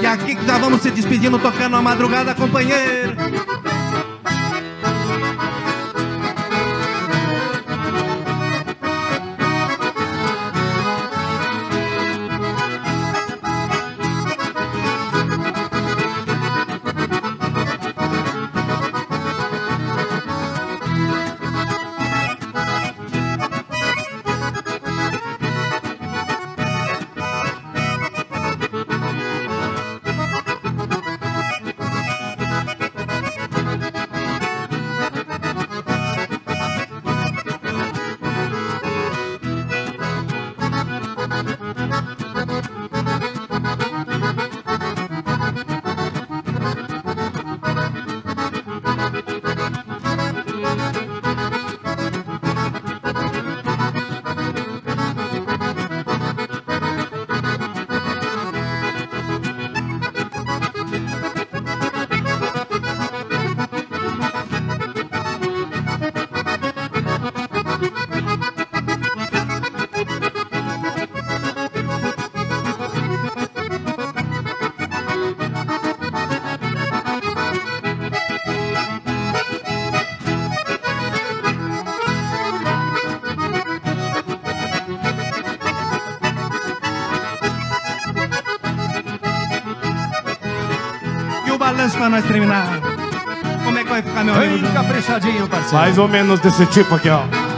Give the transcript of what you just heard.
E aqui já vamos se despedindo, tocando a madrugada, companheiro. Balanço pra nós terminar. Como é que vai ficar, meu amigo? Bem caprichadinho, parceiro. Mais ou menos desse tipo aqui, ó.